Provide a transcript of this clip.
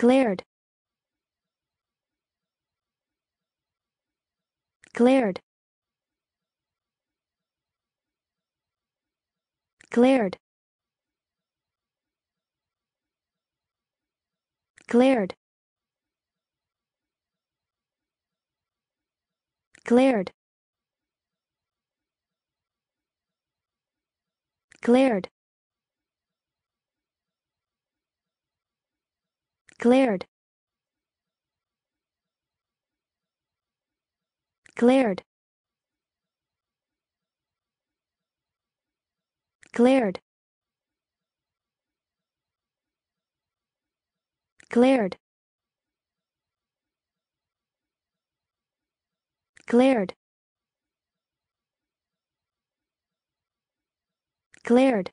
glared. Glared. Glared. Glared. Glared. Glared glared. Glared. Glared. Glared. Glared. Glared